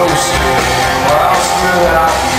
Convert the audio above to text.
coast, where I'll screw it up.